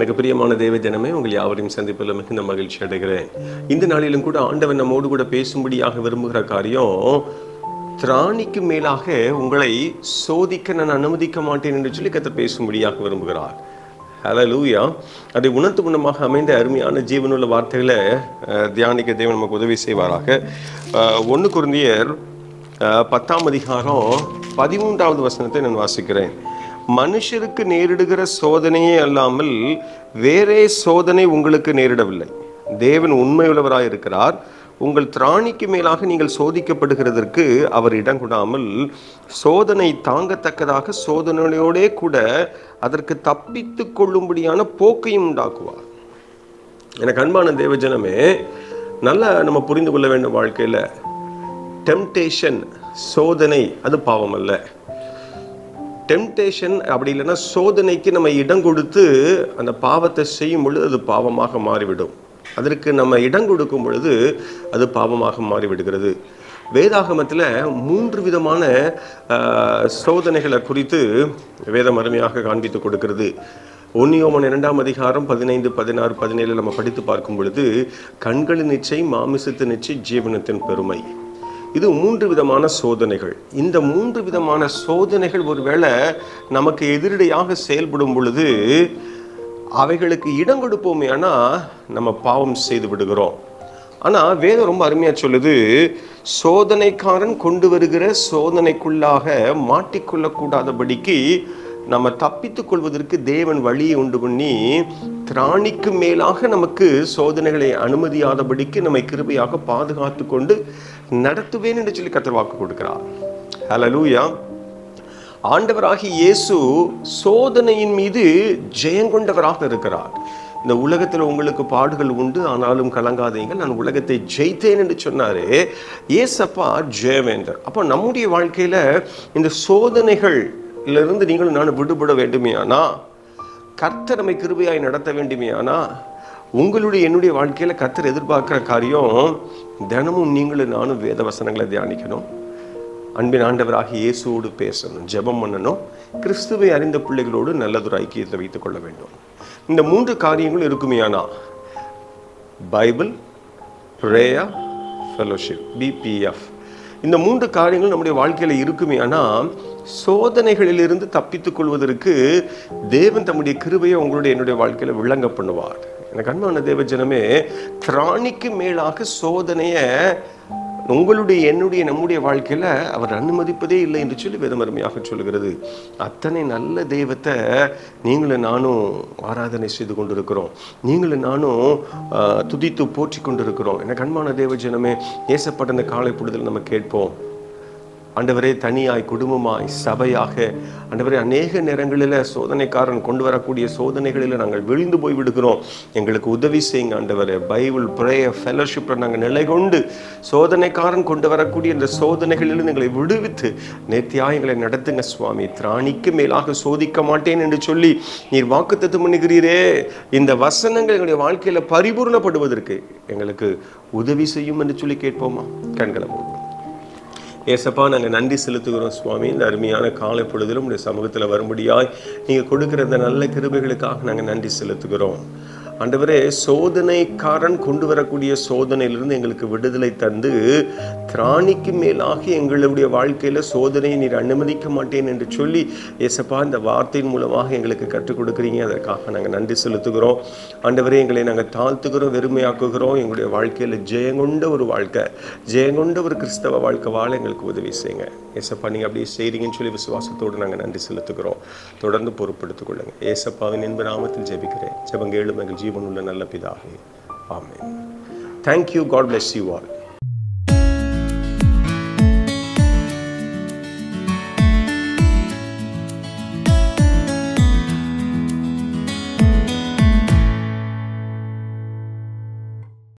எனக்கு பிரியமான தேவ ஜனமே உங்கள் யாவரையும் சந்திப்பில் மிகுந்த மகிழ்ச்சி அடைகிறேன். இந்த நாளிலும் கூட ஆண்டவன் நம்மோடு கூட பேசும்படியாக விரும்புகிற காரியம் திராணிக்கு மேலாக உங்களை சோதிக்க நான் அனுமதிக்க மாட்டேன் என்று சொல்லி கத்த பேசும்படியாக விரும்புகிறார். ஹalleluya அதை உணர்த்து குணமாக அமைந்த அருமையான ஜீவனுள்ள வார்த்தைகளை தியானிக்க தேவன் நமக்கு உதவி செய்வாராக. ஒன்று குருந்தியர் பத்தாம் அதிகாரம் பதிமூன்றாவது வசனத்தை நான் வாசிக்கிறேன். மனுஷருக்கு நேரிடுகிற சோதனையே அல்லாமல் வேறே சோதனை உங்களுக்கு நேரிடவில்லை. தேவன் உண்மையுள்ளவராக இருக்கிறார். உங்கள் திராணிக்கு மேலாக நீங்கள் சோதிக்கப்படுகிறதற்கு அவர் இடம் கொடாமல் சோதனை தாங்கத்தக்கதாக சோதனையோடே கூட அதற்கு தப்பித்து கொள்ளும்படியான போக்கையும் உண்டாக்குவார். எனக்கு அன்பான தேவஜனமே நல்லா நம்ம புரிந்து கொள்ள வேண்டும் வாழ்க்கையில். டெம்டேஷன் சோதனை அது பாவம் அல்ல டெம்டேஷன் அப்படி இல்லைன்னா சோதனைக்கு நம்ம இடம் கொடுத்து அந்த பாவத்தை செய்யும் பொழுது அது பாவமாக மாறிவிடும். அதற்கு நம்ம இடம் கொடுக்கும் பொழுது அது பாவமாக மாறிவிடுகிறது. வேதாகமத்தில் மூன்று விதமான சோதனைகளை குறித்து வேதம் அருமையாக காண்பித்து கொடுக்கிறது. ஒன்னியோமன் இரண்டாம் அதிகாரம் பதினைந்து பதினாறு பதினேழு நம்ம படித்து பார்க்கும் பொழுது கண்களின் நிச்சை மாமிசத்து நிச்சை ஜீவனத்தின் பெருமை. இது மூன்று விதமான சோதனைகள். இந்த மூன்று விதமான சோதனைகள் ஒருவேளை நமக்கு எதிரடையாக செயல்படும் பொழுது அவைகளுக்கு இடம் கொடுப்போமே ஆனால் நம்ம பாவம் செய்து விடுகிறோம். ஆனால் வேதம் ரொம்ப அருமையாக சொல்லுது சோதனைக்காரன் கொண்டு வருகிற சோதனைக்குள்ளாக மாட்டிக்கொள்ளக்கூடாதபடிக்கு நம்ம தப்பித்துக் கொள்வதற்கு தேவன் வழியை உண்டு பண்ணி திராணிக்கு மேலாக நமக்கு சோதனைகளை அனுமதியாதபடிக்கு நம்மை கிருபையாக பாதுகாத்து கொண்டு நடத்துவேன் என்று சொல்லி கத்தர் வாக்கு கொடுக்கிறார். ஹலலூயா ஆண்டவராகி இயேசு சோதனையின் மீது ஜெயங்கொண்டவராக இருக்கிறார். இந்த உலகத்தில் உங்களுக்கு பாடுகள் உண்டு ஆனாலும் கலங்காதீங்கள் நான் உலகத்தை ஜெயித்தேன் என்று சொன்னார். ஏசப்பா ஜெயவேந்தர். அப்போ நம்முடைய வாழ்க்கையில் இந்த சோதனைகள் இருந்து நீங்களும் நான் விடுபட வேண்டுமையானா கர்த்தர் நம்மை கிருபையாய் நடத்த வேண்டுமையானா உங்களுடைய என்னுடைய வாழ்க்கையில் கர்த்தர் எதிர்பார்க்குற காரியம் தினமும் நீங்களும் நானும் வேத வசனங்களை தியானிக்கணும். அன்பின் ஆண்டவராக இயேசுவோடு பேசணும் ஜெபம் பண்ணணும் கிறிஸ்துவை அறிந்த பிள்ளைகளோடு நல்லதொரு ஐக்கியத்தை வைத்துக் கொள்ள வேண்டும். இந்த மூன்று காரியங்களும் இருக்குமையானா பைபிள் பிரேயா ஃபெலோஷிப் பிபிஎஃப் இந்த மூன்று காரியங்கள் நம்முடைய வாழ்க்கையில் இருக்குமே. ஆனால் சோதனைகளிலிருந்து தப்பித்துக் கொள்வதற்கு தேவன் தம்முடைய கிருபையை உங்களுடைய என்னுடைய வாழ்க்கையில் விளங்க பண்ணுவார். எனக்கு அன்பான தேவ ஜனமே திராணிக்கு மேலாக சோதனையை உங்களுடைய என்னுடைய நம்முடைய வாழ்க்கையில் அவர் அனுமதிப்பதே இல்லை என்று சொல்லி வேதம் அருமையாக சொல்கிறது அத்தனை நல்ல தெய்வத்தை நீங்களும் நானும் ஆராதனை செய்து கொண்டிருக்கிறோம். நீங்களும் நானும் துதித்து போற்றி கொண்டிருக்கிறோம். எனக்கு அன்பான தேவ ஜனமே ஏசப்பட்ட இந்த காலை பொழுதில் நம்ம கேட்போம். ஆண்டவரே தனியாய் குடும்பமாய் சபையாக ஆண்டவரே அநேக நேரங்களில் சோதனைக்காரன் கொண்டு வரக்கூடிய சோதனைகளில் நாங்கள் விழுந்து போய் விடுகிறோம். எங்களுக்கு உதவி செய்யுங்க ஆண்டவரே. பைபிள் பிரேய ஃபெலோஷிப்பில் நாங்கள் நிலை கொண்டு சோதனைக்காரன் கொண்டு வரக்கூடிய இந்த சோதனைகளிலிருந்து எங்களை விடுவித்து நேர்த்தியாக எங்களை நடத்துங்க சுவாமி. திராணிக்கு மேலாக சோதிக்க மாட்டேன் என்று சொல்லி நீர் வாக்குத்தத்து பண்ணுகிறீரே. இந்த வசனங்கள் எங்களுடைய வாழ்க்கையில் பரிபூர்ணப்படுவதற்கு எங்களுக்கு உதவி செய்யும் என்று சொல்லி கேட்போமா? கண்களை மூடுவோம் ஏசப்பா நாங்கள் நன்றி செலுத்துகிறோம் சுவாமி. இந்த அருமையான காலை பொழுதிலும் உடைய சமூகத்தில் வரும்படியாய் நீங்கள் கொடுக்கிற இந்த நல்ல கிருபைகளுக்காக நாங்கள் நன்றி செலுத்துகிறோம். ஆண்டவரே சோதனைக்காரன் கொண்டு வரக்கூடிய சோதனையிலிருந்து எங்களுக்கு விடுதலை தந்து திராணிக்கு மேலாக எங்களுடைய வாழ்க்கையில் சோதனையை நீர் அனுமதிக்க மாட்டேன் என்று சொல்லி ஏசப்பா இந்த வார்த்தையின் மூலமாக எங்களுக்கு கற்றுக் கொடுக்குறீங்க. அதற்காக நாங்கள் நன்றி செலுத்துகிறோம். ஆண்டவரே எங்களை நாங்கள் தாழ்த்துகிறோம் வெறுமையாக்குகிறோம். எங்களுடைய வாழ்க்கையில் ஜெயங்கொண்ட ஒரு வாழ்க்கை ஜெயங்கொண்ட ஒரு கிறிஸ்தவ வாழ்க்கை வாழ எங்களுக்கு உதவி செய்யுங்க. ஏசப்பா நீங்கள் அப்படியே செய்கிறீங்கன்னு சொல்லி விசுவாசத்தோடு நாங்கள் நன்றி செலுத்துகிறோம். தொடர்ந்து பொறுப்படுத்திக் கொள்ளுங்கள் ஏசப்பாவின் இன்ப நாமத்தில் ஜெபிக்கிறேன். ஜெபங்கேளும் எங்கள் ஜீவனுள்ள நல்ல பிதாவே. ஆமென். Thank you God bless you all